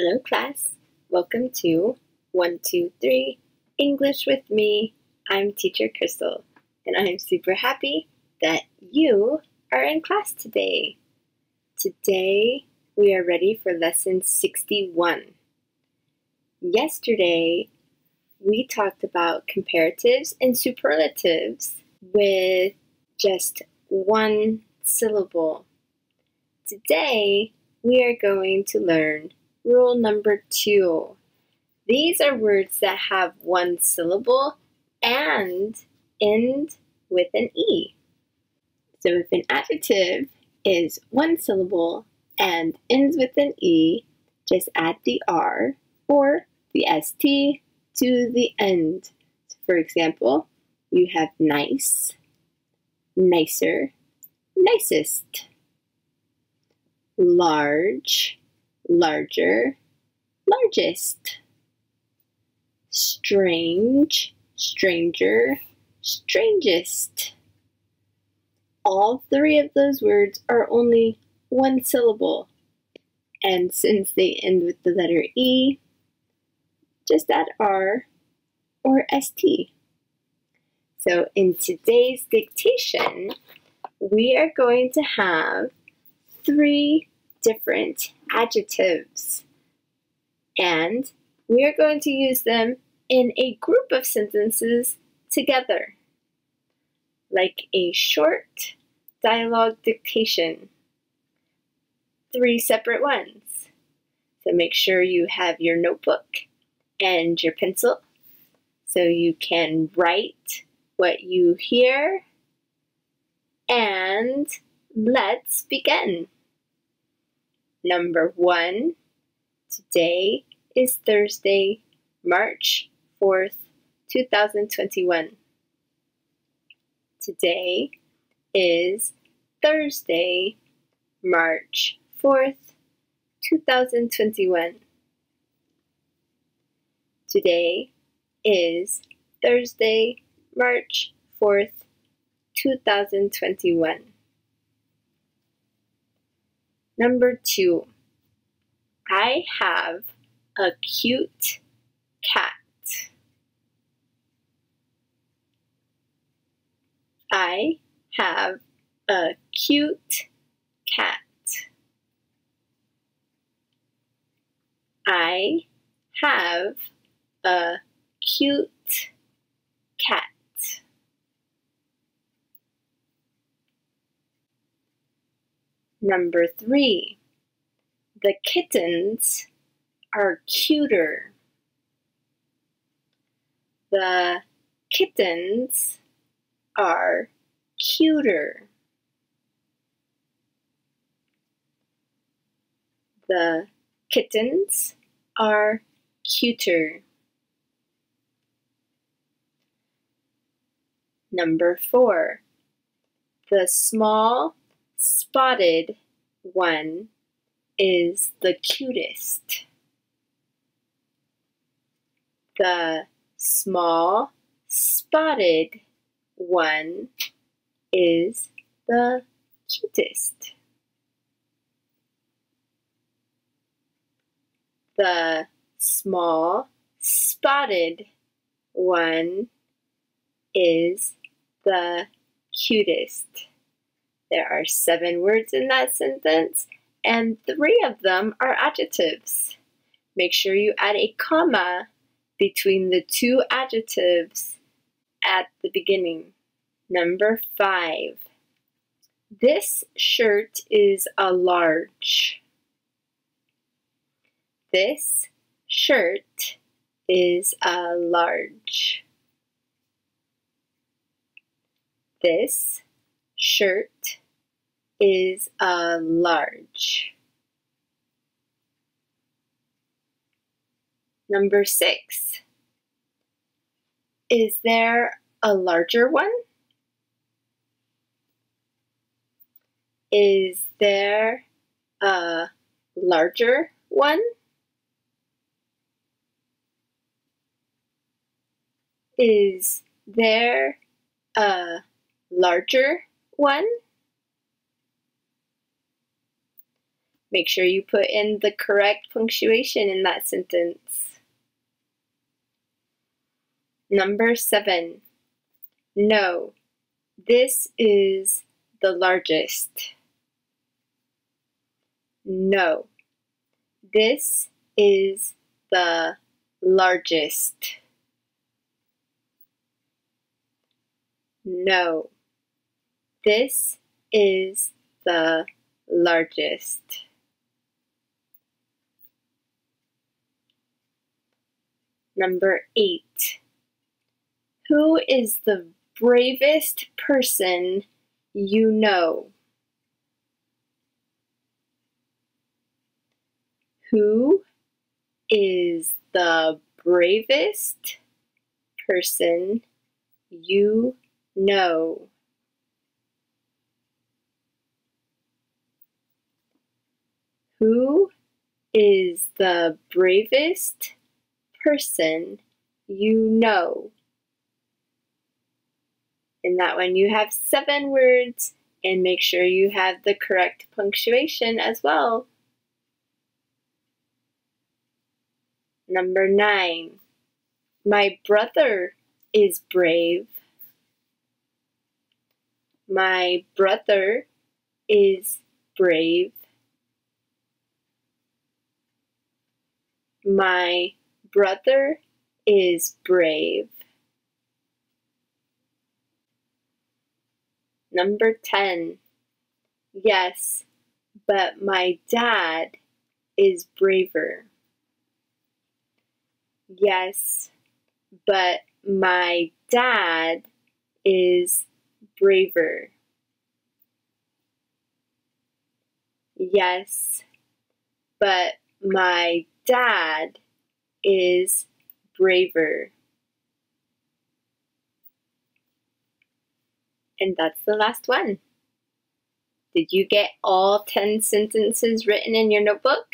Hello, class. Welcome to 123 English with me. I'm Teacher Crystal, and I'm super happy that you are in class today. Today, we are ready for lesson 61. Yesterday, we talked about comparatives and superlatives with just one syllable. Today, we are going to learn rule number two. These are words that have one syllable and end with an E. So if an adjective is one syllable and ends with an E, just add the R or the ST to the end. So for example, you have nice, nicer, nicest, large, larger, largest, strange, stranger, strangest. All three of those words are only one syllable, and since they end with the letter E, just add R or ST. So in today's dictation, we are going to have three different adjectives. And we are going to use them in a group of sentences together, like a short dialogue dictation. Three separate ones. So make sure you have your notebook and your pencil so you can write what you hear. And let's begin. Number one, today is Thursday, March 4th, 2021. Today is Thursday, March 4th, 2021. Today is Thursday, March 4th, 2021. Number two, I have a cute cat. I have a cute cat. I have a cute cat. Number three, the kittens are cuter. The kittens are cuter. The kittens are cuter. Number four, the small spotted one is the cutest. The small spotted one is the cutest. The small spotted one is the cutest. There are seven words in that sentence, and three of them are adjectives. Make sure you add a comma between the two adjectives at the beginning. Number five. This shirt is a large. This shirt is a large. This shirt is a large. Number six. Is there a larger one? Is there a larger one? Is there a larger one? Make sure you put in the correct punctuation in that sentence. Number seven. No, this is the largest. No, this is the largest. No, this is the largest. Number eight. Who is the bravest person you know? Who is the bravest person you know? Who is the bravest person you know? In that one, you have seven words, and make sure you have the correct punctuation as well. Number nine, my brother is brave. My brother is brave. My brother is brave. Number 10. Yes, but my dad is braver. Yes, but my dad is braver. Yes, but my dad is braver. And that's the last one. Did you get all 10 sentences written in your notebook?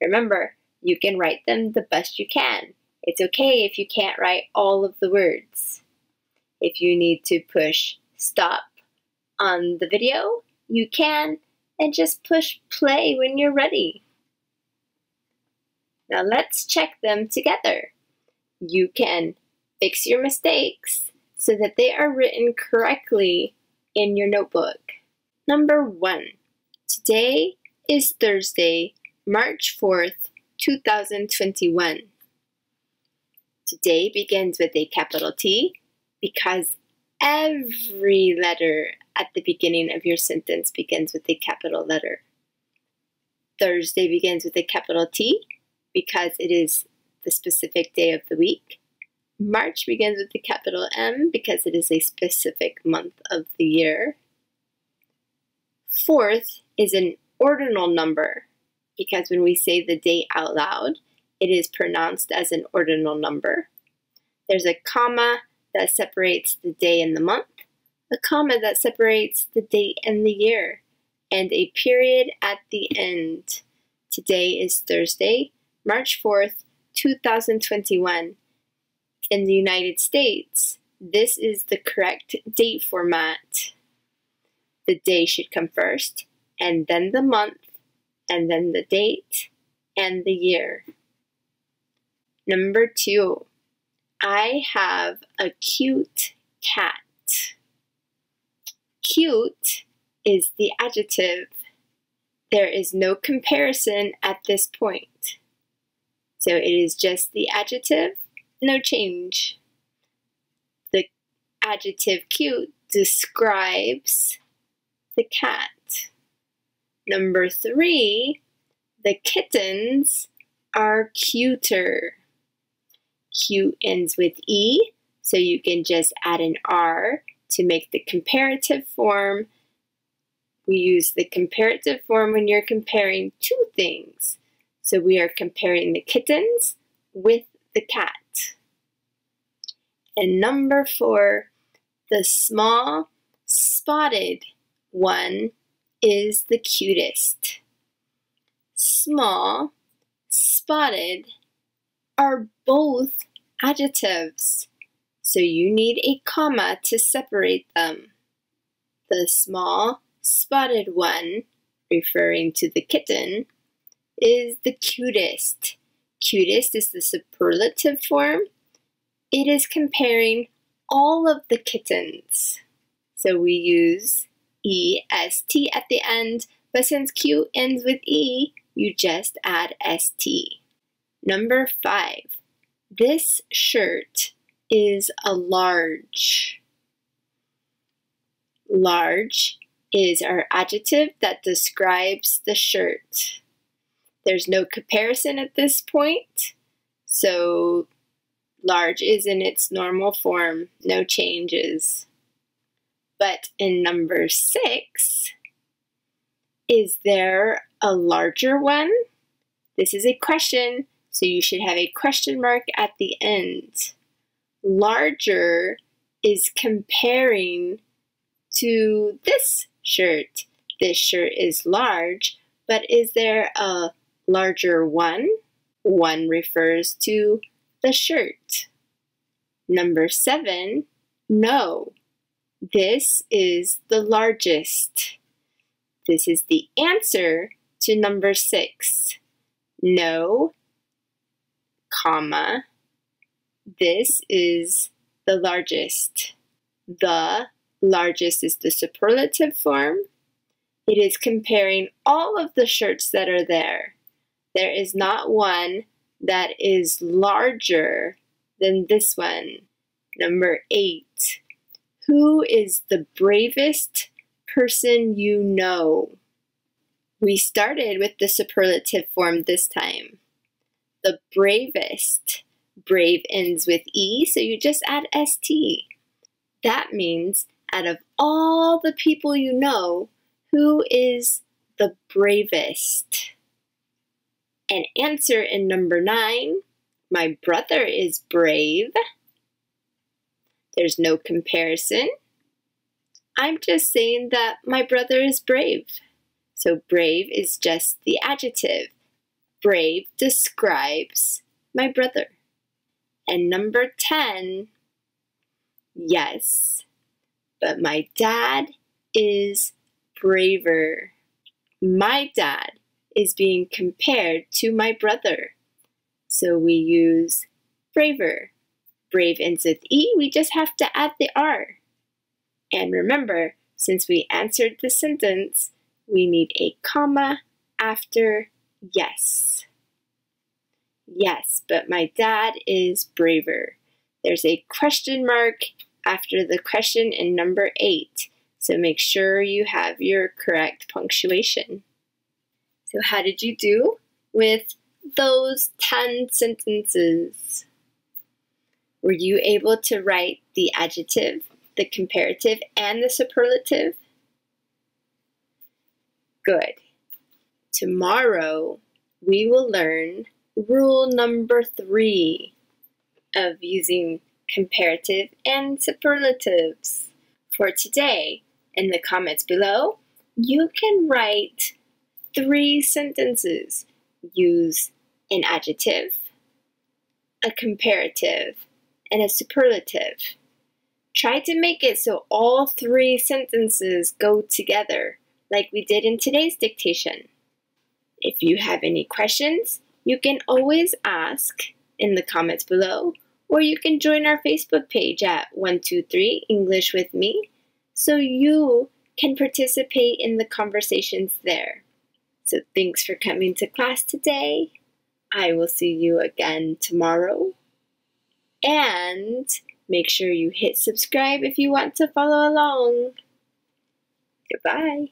Remember, you can write them the best you can. It's okay if you can't write all of the words. If you need to push stop on the video, you can, and just push play when you're ready. Now let's check them together. You can fix your mistakes so that they are written correctly in your notebook. Number one, today is Thursday, March 4th, 2021. Today begins with a capital T because every letter at the beginning of your sentence begins with a capital letter. Thursday begins with a capital T because it is the specific day of the week. March begins with the capital M because it is a specific month of the year. Fourth is an ordinal number because when we say the date out loud, it is pronounced as an ordinal number. There's a comma that separates the day and the month, a comma that separates the date and the year, and a period at the end. Today is Thursday, March 4th, 2021. In the United States, this is the correct date format. The day should come first, and then the month, and then the date and the year. Number two, I have a cute cat. Cute is the adjective. There is no comparison at this point. So it is just the adjective, no change. The adjective cute describes the cat. Number three, the kittens are cuter. Cute ends with E, so you can just add an R to make the comparative form. We use the comparative form when you're comparing two things. So we are comparing the kittens with the cat. And number four, the small spotted one is the cutest. Small, spotted are both adjectives, so you need a comma to separate them. The small, spotted one referring to the kitten, is the cutest. Cutest is the superlative form. It is comparing all of the kittens. So we use EST at the end, but since Q ends with E, you just add ST. Number five, this shirt is a large. Large is our adjective that describes the shirt. There's no comparison at this point, so large is in its normal form, no changes. But in number six, is there a larger one? This is a question, so you should have a question mark at the end. Larger is comparing to this shirt. This shirt is large, but is there a larger one? One refers to the shirt. Number seven, no. This is the largest. This is the answer to number six. No, comma, this is the largest. The largest is the superlative form. It is comparing all of the shirts that are there. There is not one that is larger than this one. Number eight. Who is the bravest person you know? We started with the superlative form this time. The bravest. Brave ends with E, so you just add ST. That means out of all the people you know, who is the bravest? And answer in number nine, my brother is brave. There's no comparison. I'm just saying that my brother is brave. So brave is just the adjective. Brave describes my brother. And number 10, yes, but my dad is braver. My dad is being compared to my brother. So we use braver. Brave ends with E, we just have to add the R. And remember, since we answered the sentence, we need a comma after yes. Yes, but my dad is braver. There's a question mark after the question in number 8, so make sure you have your correct punctuation. So how did you do with those 10 sentences? Were you able to write the adjective, the comparative, and the superlative? Good. Tomorrow, we will learn rule number three of using comparative and superlatives. For today, in the comments below, you can write three sentences. Use an adjective, a comparative, and a superlative. Try to make it so all three sentences go together, like we did in today's dictation. If you have any questions, you can always ask in the comments below, or you can join our Facebook page at 123 English with me so you can participate in the conversations there. So thanks for coming to class today. I will see you again tomorrow. And make sure you hit subscribe if you want to follow along. Goodbye.